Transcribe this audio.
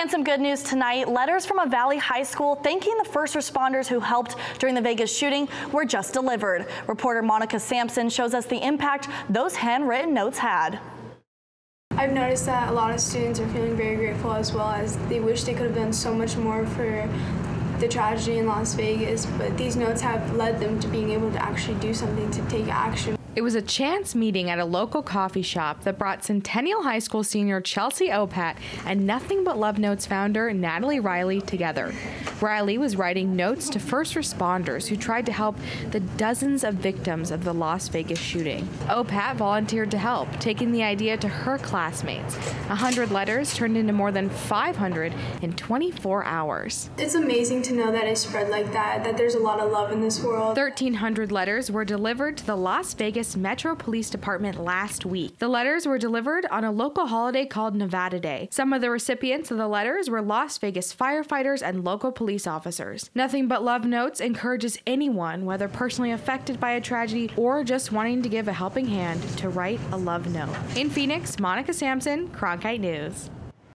And some good news tonight. Letters from a Valley High School thanking the first responders who helped during the Vegas shooting were just delivered. Reporter Monica Sampson shows us the impact those handwritten notes had. I've noticed that a lot of students are feeling very grateful as well as they wish they could have done so much more for the tragedy in Las Vegas, but these notes have led them to being able to actually do something to take action. It was a chance meeting at a local coffee shop that brought Centennial High School senior Chelsea Opat and Nothing But Love Notes founder Natalie Riley together. Riley was writing notes to first responders who tried to help the dozens of victims of the Las Vegas shooting. Opat volunteered to help, taking the idea to her classmates. A hundred letters turned into more than 500 in 24 hours. It's amazing to know that it spread like that, that there's a lot of love in this world. 1,300 letters were delivered to the Las Vegas Metro Police Department last week. The letters were delivered on a local holiday called Nevada Day. Some of the recipients of the letters were Las Vegas firefighters and local police officers. Nothing But Love Notes encourages anyone, whether personally affected by a tragedy or just wanting to give a helping hand, to write a love note. In Phoenix, Monica Sampson, Cronkite News.